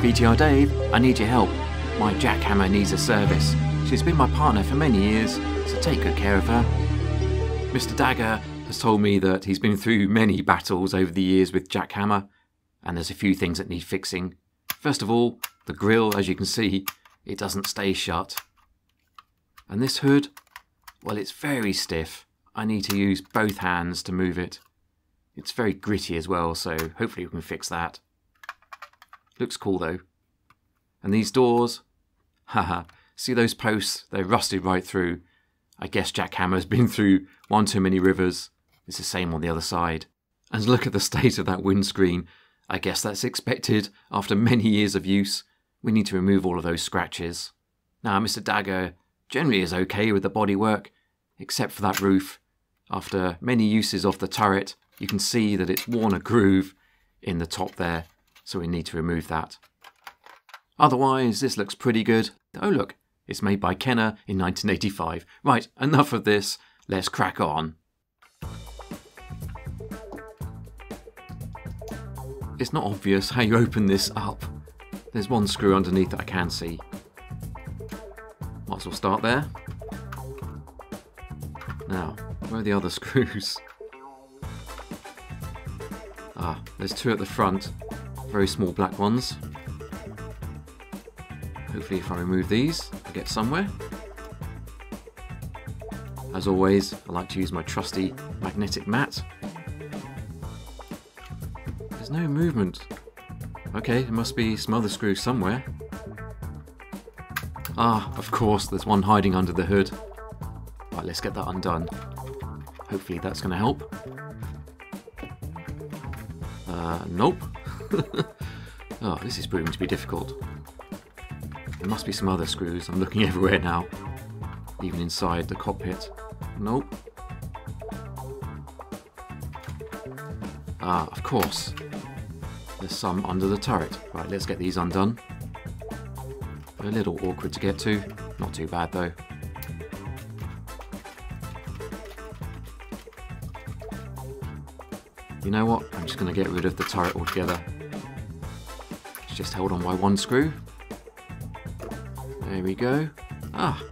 VTR Dave, I need your help. My jackhammer needs a service. She's been my partner for many years, so take good care of her. Mr. Dagger has told me that he's been through many battles over the years with jackhammer, and there's a few things that need fixing. First of all, the grill, as you can see, it doesn't stay shut. And this hood, well, it's very stiff. I need to use both hands to move it. It's very gritty as well, so hopefully we can fix that. Looks cool though. And these doors, haha, see those posts? They're rusted right through. I guess jackhammer's been through one too many rivers. It's the same on the other side. And look at the state of that windscreen. I guess that's expected after many years of use. We need to remove all of those scratches. Now, Mr. Dagger generally is okay with the bodywork, except for that roof. After many uses of the turret, you can see that it's worn a groove in the top there, so we need to remove that. Otherwise, this looks pretty good. Oh look, it's made by Kenner in 1985. Right, enough of this, let's crack on. It's not obvious how you open this up. There's one screw underneath that I can see. Might as well start there. Now, where are the other screws? Ah, there's two at the front, very small black ones. Hopefully if I remove these, I get somewhere. As always, I like to use my trusty magnetic mat. There's no movement. Okay, there must be some other screws somewhere. Ah, of course, there's one hiding under the hood. Right, let's get that undone. Hopefully that's going to help. Uh, nope. oh, this is proving to be difficult. There must be some other screws. I'm looking everywhere now. Even inside the cockpit. Nope. Ah, of course. There's some under the turret. Right, let's get these undone. A little awkward to get to. Not too bad though. You know what? I'm just going to get rid of the turret altogether. Just held on by one screw. There we go. Ah,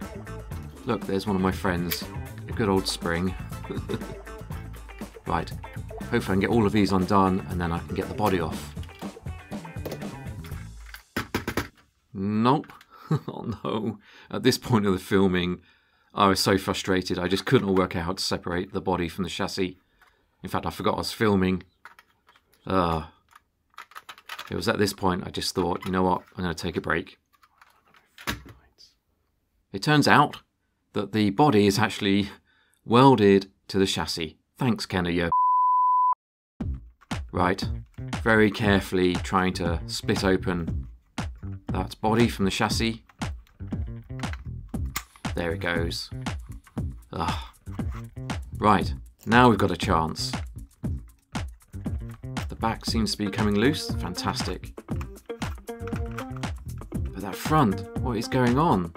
look, there's one of my friends. A good old spring. right, hopefully I can get all of these undone and then I can get the body off. Nope. oh no. At this point of the filming, I was so frustrated. I just couldn't work out how to separate the body from the chassis. In fact, I forgot I was filming. Uh, it was at this point I just thought, you know what, I'm going to take a break. It turns out that the body is actually welded to the chassis. Thanks, Kenner, yo. Right, very carefully trying to split open that body from the chassis. There it goes. Ah. Right, now we've got a chance. Back seems to be coming loose. Fantastic. But that front, what is going on?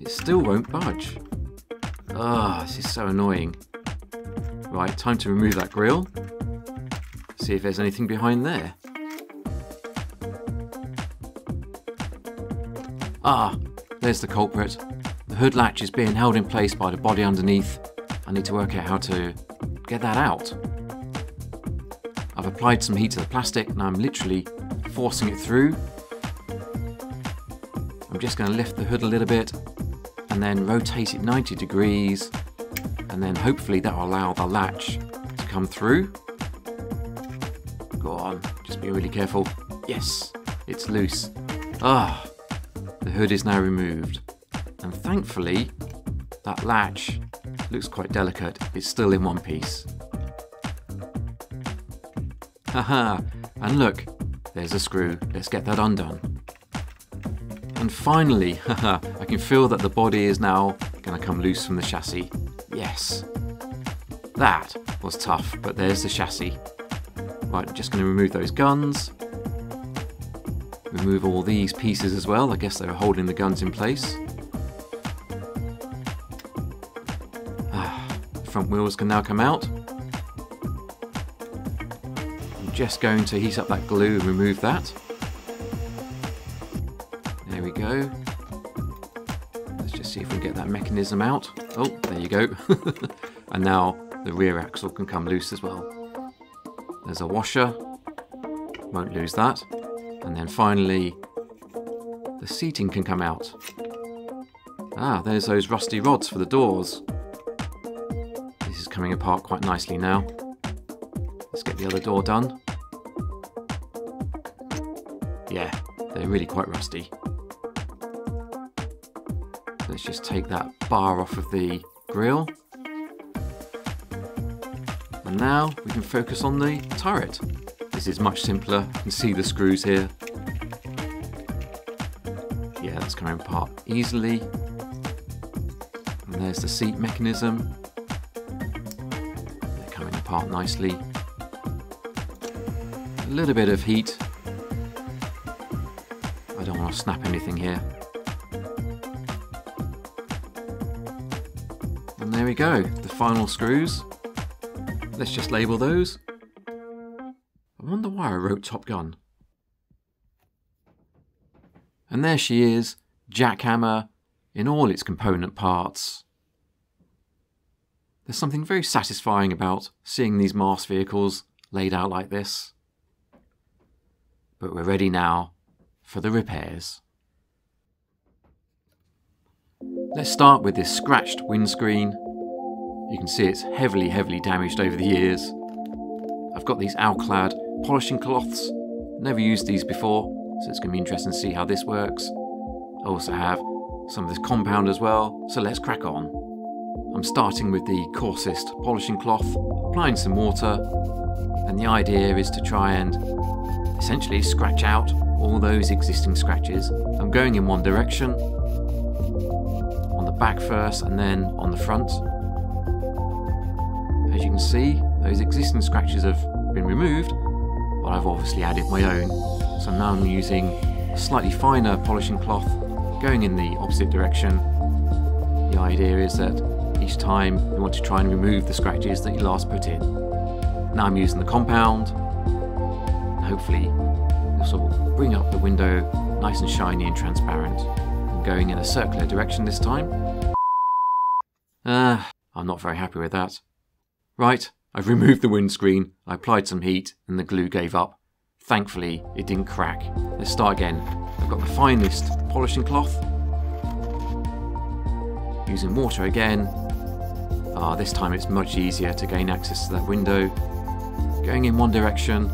It still won't budge. Ah, oh, this is so annoying. Right, time to remove that grill. See if there's anything behind there. Ah, there's the culprit. The hood latch is being held in place by the body underneath. I need to work out how to get that out. Applied some heat to the plastic and I'm literally forcing it through. I'm just going to lift the hood a little bit and then rotate it 90 degrees and then hopefully that will allow the latch to come through. Go on, just be really careful. Yes, it's loose. Ah, the hood is now removed. And thankfully, that latch looks quite delicate. It's still in one piece. Haha, and look, there's a screw. Let's get that undone. And finally, haha, I can feel that the body is now going to come loose from the chassis. Yes. That was tough, but there's the chassis. Right, just going to remove those guns. Remove all these pieces as well. I guess they are holding the guns in place. Ah, front wheels can now come out. Just going to heat up that glue and remove that. There we go. Let's just see if we can get that mechanism out. Oh, there you go. and now the rear axle can come loose as well. There's a washer, won't lose that. And then finally, the seating can come out. Ah, there's those rusty rods for the doors. This is coming apart quite nicely now. Let's get the other door done. Really quite rusty. Let's just take that bar off of the grill. And now we can focus on the turret. This is much simpler. You can see the screws here. Yeah, that's coming apart easily. And there's the seat mechanism. They're coming apart nicely. A little bit of heat. I don't want to snap anything here. And there we go, the final screws. Let's just label those. I wonder why I wrote Top Gun. And there she is, jackhammer in all its component parts. There's something very satisfying about seeing these MASK vehicles laid out like this. But we're ready now for the repairs. Let's start with this scratched windscreen you can see it's heavily, heavily damaged over the years. I've got these Alclad polishing cloths. Never used these before, so it's going to be interesting to see how this works. I also have some of this compound as well, so let's crack on. I'm starting with the coarsest polishing cloth, applying some water, and the idea is to try and essentially scratch out all those existing scratches. I'm going in one direction, on the back first and then on the front. As you can see, those existing scratches have been removed, but I've obviously added my own. So now I'm using a slightly finer polishing cloth, going in the opposite direction. The idea is that each time you want to try and remove the scratches that you last put in. Now I'm using the compound, hopefully will bring up the window nice and shiny and transparent. I'm going in a circular direction this time. Ah, I'm not very happy with that. Right, I've removed the windscreen, I applied some heat, and the glue gave up. Thankfully, it didn't crack. Let's start again. I've got the finest polishing cloth. Using water again. Ah, this time it's much easier to gain access to that window. Going in one direction,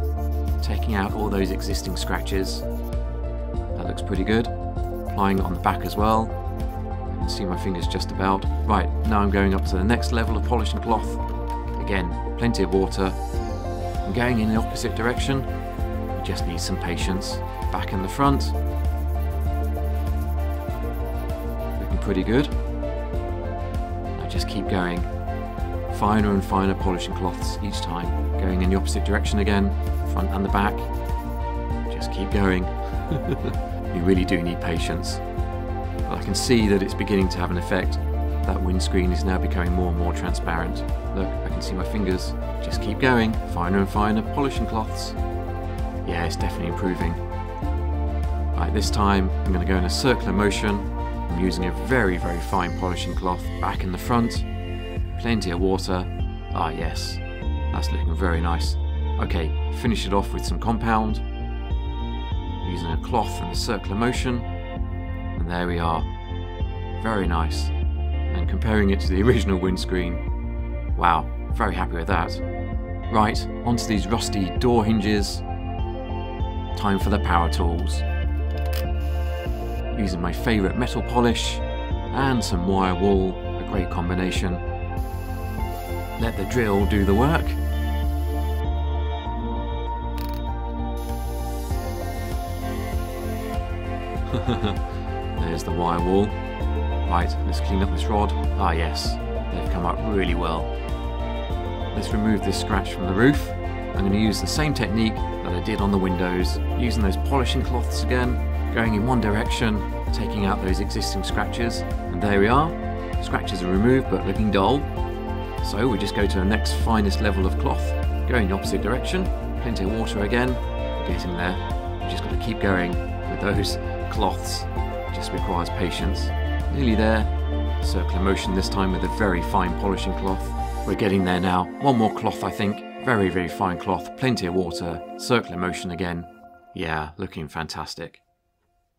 taking out all those existing scratches. That looks pretty good. Applying it on the back as well. You can see my fingers just about. Right, now I'm going up to the next level of polishing cloth. Again, plenty of water. I'm going in the opposite direction. We just need some patience. Back in the front. Looking pretty good. I just keep going. Finer and finer polishing cloths each time. Going in the opposite direction again, front and the back. Just keep going. you really do need patience. But I can see that it's beginning to have an effect that windscreen is now becoming more and more transparent. Look, I can see my fingers. Just keep going. Finer and finer polishing cloths. Yeah, it's definitely improving. Right, this time I'm going to go in a circular motion. I'm using a very, very fine polishing cloth back in the front. Plenty of water. Ah, yes. That's looking very nice. Okay, finish it off with some compound. Using a cloth and a circular motion. And there we are. Very nice and comparing it to the original windscreen. Wow, very happy with that. Right, onto these rusty door hinges. Time for the power tools. Using my favourite metal polish and some wire wool, a great combination. Let the drill do the work. There's the wire wool. Right, let's clean up this rod. Ah yes, they've come up really well. Let's remove this scratch from the roof. I'm going to use the same technique that I did on the windows, using those polishing cloths again, going in one direction, taking out those existing scratches, and there we are. Scratches are removed but looking dull. So we just go to the next finest level of cloth, go in the opposite direction, plenty of water again, getting there. We just got to keep going with those cloths Just requires patience. Nearly there. Circular motion this time with a very fine polishing cloth. We're getting there now. One more cloth, I think. Very, very fine cloth. Plenty of water. Circular motion again. Yeah, looking fantastic.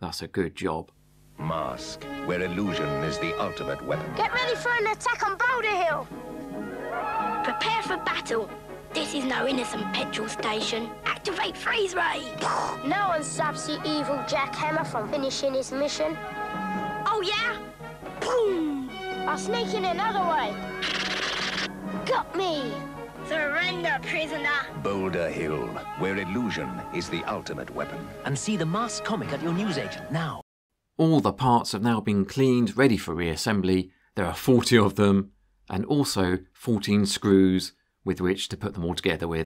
That's a good job. Mask, where illusion is the ultimate weapon. Get ready for an attack on Boulder Hill! Prepare for battle. This is no innocent petrol station. Activate freeze ray. No one stops the evil jackhammer from finishing his mission. Oh yeah? Boom! I'll sneak in another way. Got me! Surrender, prisoner. Boulder Hill, where illusion is the ultimate weapon. And see the masked comic at your newsagent now. All the parts have now been cleaned, ready for reassembly. There are 40 of them, and also 14 screws with which to put them all together with.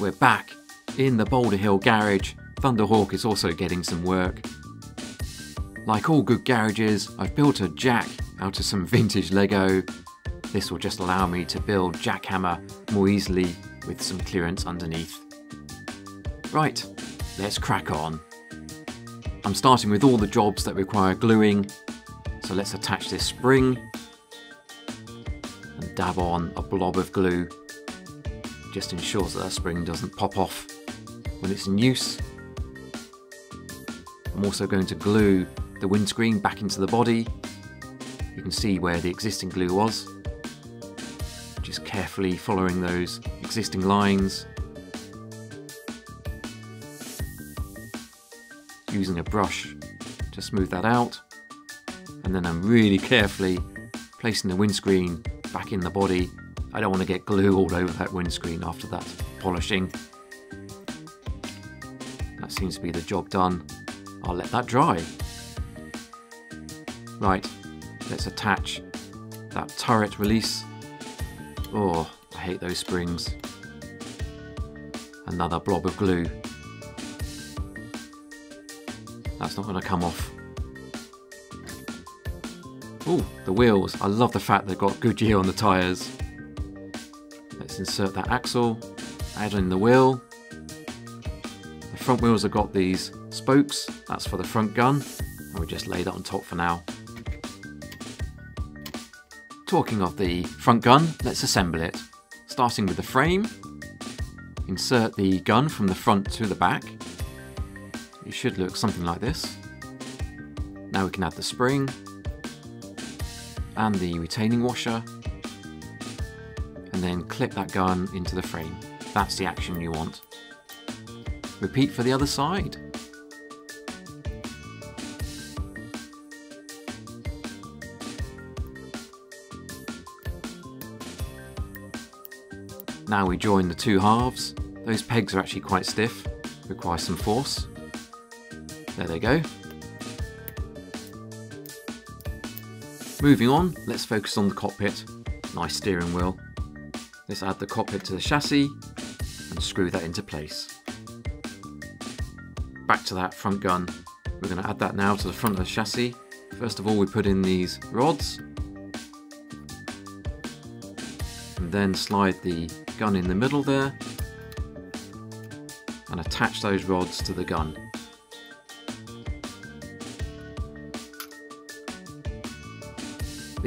We're back in the Boulder Hill garage. Thunderhawk is also getting some work. Like all good garages, I've built a jack out of some vintage Lego. This will just allow me to build jackhammer more easily with some clearance underneath. Right, let's crack on. I'm starting with all the jobs that require gluing. So let's attach this spring dab on a blob of glue. Just ensures that that spring doesn't pop off when it's in use. I'm also going to glue the windscreen back into the body. You can see where the existing glue was. Just carefully following those existing lines using a brush to smooth that out. And then I'm really carefully placing the windscreen back in the body. I don't want to get glue all over that windscreen after that polishing. That seems to be the job done. I'll let that dry. Right, let's attach that turret release. Oh, I hate those springs. Another blob of glue. That's not going to come off. Oh, the wheels. I love the fact they've got Goodyear on the tyres. Let's insert that axle, add in the wheel. The front wheels have got these spokes. That's for the front gun. And we just lay that on top for now. Talking of the front gun, let's assemble it. Starting with the frame, insert the gun from the front to the back. It should look something like this. Now we can add the spring and the retaining washer and then clip that gun into the frame. That's the action you want. Repeat for the other side. Now we join the two halves. Those pegs are actually quite stiff, require some force. There they go. Moving on, let's focus on the cockpit. Nice steering wheel. Let's add the cockpit to the chassis and screw that into place. Back to that front gun. We're going to add that now to the front of the chassis. First of all, we put in these rods. And then slide the gun in the middle there. And attach those rods to the gun.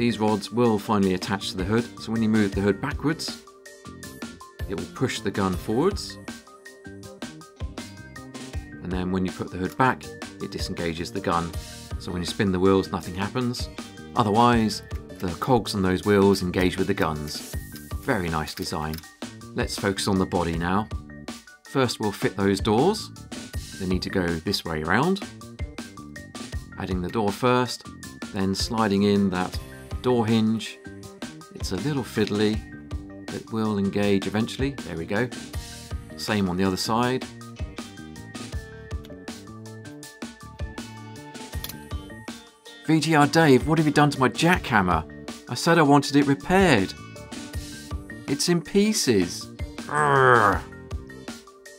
These rods will finally attach to the hood, so when you move the hood backwards, it will push the gun forwards. And then when you put the hood back, it disengages the gun. So when you spin the wheels, nothing happens. Otherwise, the cogs on those wheels engage with the guns. Very nice design. Let's focus on the body now. First we'll fit those doors. They need to go this way around. Adding the door first, then sliding in that door hinge. It's a little fiddly, but will engage eventually. There we go. Same on the other side. VTR Dave, what have you done to my jackhammer? I said I wanted it repaired. It's in pieces. Urgh.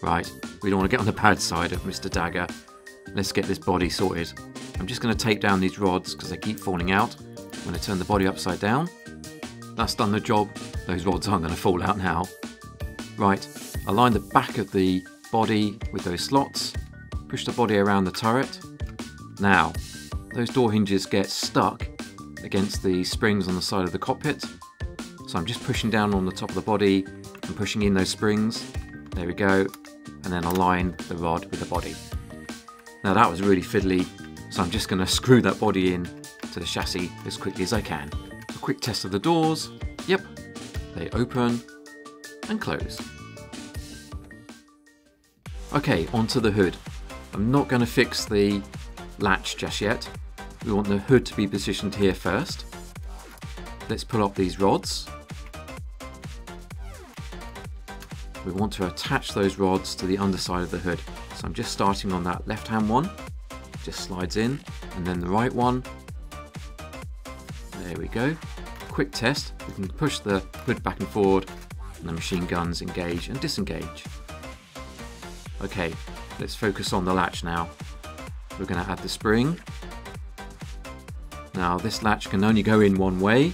Right, we don't want to get on the bad side of Mr. Dagger. Let's get this body sorted. I'm just going to tape down these rods because they keep falling out when to turn the body upside down. That's done the job. Those rods aren't going to fall out now. Right, align the back of the body with those slots. Push the body around the turret. Now, those door hinges get stuck against the springs on the side of the cockpit. So I'm just pushing down on the top of the body and pushing in those springs. There we go. And then align the rod with the body. Now that was really fiddly, so I'm just going to screw that body in to the chassis as quickly as I can. A quick test of the doors. Yep, they open and close. Okay, onto the hood. I'm not going to fix the latch just yet. We want the hood to be positioned here first. Let's pull up these rods. We want to attach those rods to the underside of the hood. So I'm just starting on that left hand one, just slides in, and then the right one. We go. Quick test, we can push the hood back and forward, and the machine guns engage and disengage. Okay, let's focus on the latch now. We're going to add the spring. Now this latch can only go in one way,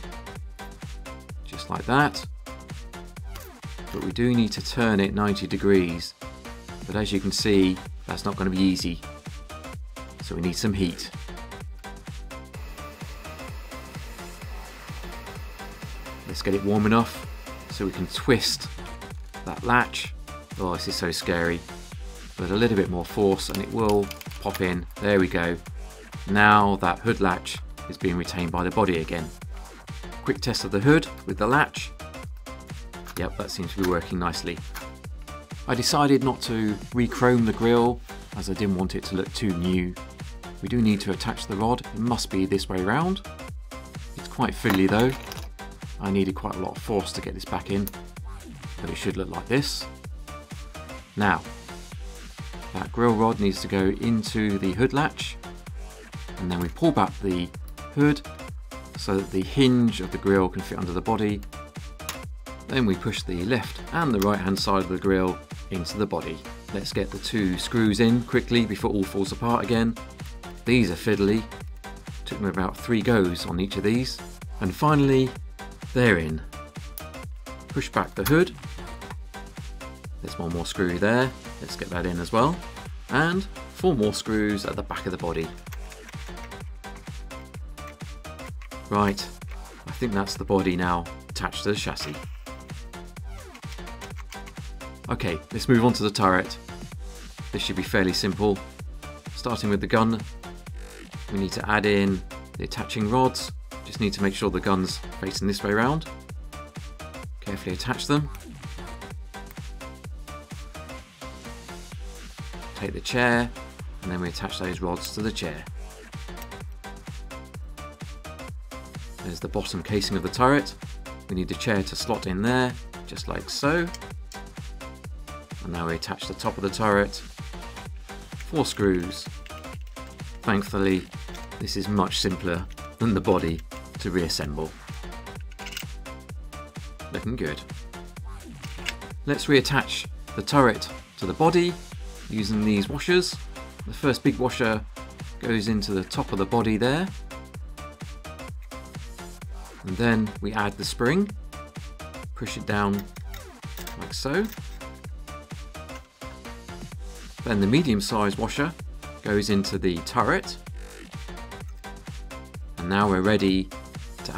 just like that. But we do need to turn it 90 degrees. But as you can see, that's not going to be easy. So we need some heat. Let's get it warm enough so we can twist that latch. Oh, this is so scary But a little bit more force and it will pop in. There we go. Now that hood latch is being retained by the body again. Quick test of the hood with the latch. Yep, that seems to be working nicely. I decided not to re-chrome the grille as I didn't want it to look too new. We do need to attach the rod, it must be this way round. It's quite fiddly though. I needed quite a lot of force to get this back in, but it should look like this. Now, that grill rod needs to go into the hood latch and then we pull back the hood so that the hinge of the grill can fit under the body. Then we push the left and the right hand side of the grill into the body. Let's get the two screws in quickly before all falls apart again. These are fiddly. Took me about three goes on each of these. And finally, they're in. Push back the hood. There's one more screw there. Let's get that in as well. And four more screws at the back of the body. Right, I think that's the body now attached to the chassis. Okay, let's move on to the turret. This should be fairly simple. Starting with the gun, we need to add in the attaching rods. Just need to make sure the gun's facing this way around. Carefully attach them. take the chair, and then we attach those rods to the chair. There's the bottom casing of the turret. We need the chair to slot in there, just like so. And now we attach the top of the turret. Four screws. Thankfully, this is much simpler than the body to reassemble. Looking good. Let's reattach the turret to the body using these washers. The first big washer goes into the top of the body there. And then we add the spring, push it down like so. Then the medium sized washer goes into the turret. And now we're ready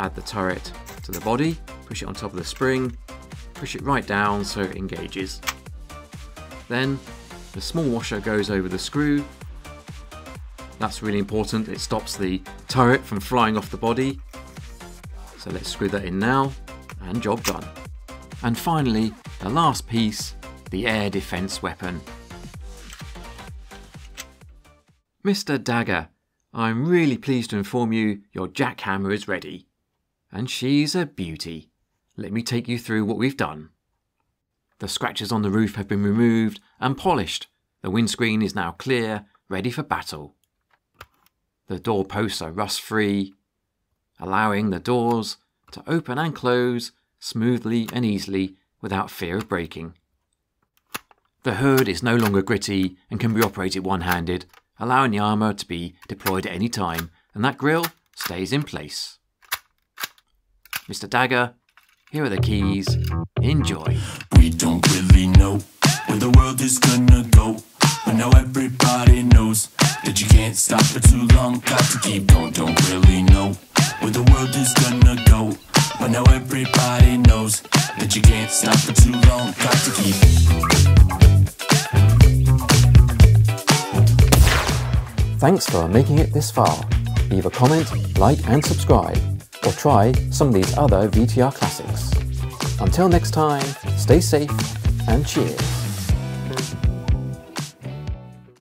add the turret to the body, push it on top of the spring, push it right down so it engages. Then the small washer goes over the screw. That's really important, it stops the turret from flying off the body. So let's screw that in now, and job done. And finally, the last piece, the air defense weapon. Mr. Dagger, I'm really pleased to inform you your jackhammer is ready. And she's a beauty. Let me take you through what we've done. The scratches on the roof have been removed and polished. The windscreen is now clear, ready for battle. The door posts are rust free, allowing the doors to open and close smoothly and easily without fear of breaking. The hood is no longer gritty and can be operated one handed, allowing the armour to be deployed at any time, and that grille stays in place. Mr. Dagger, here are the keys. Enjoy. We don't really know where the world is gonna go. But now everybody knows that you can't stop for too long. Got to keep going, don't really know where the world is gonna go. But now everybody knows that you can't stop for too long. Got to keep. Thanks for making it this far. Leave a comment, like, and subscribe, or try some of these other VTR classics. Until next time, stay safe and cheers.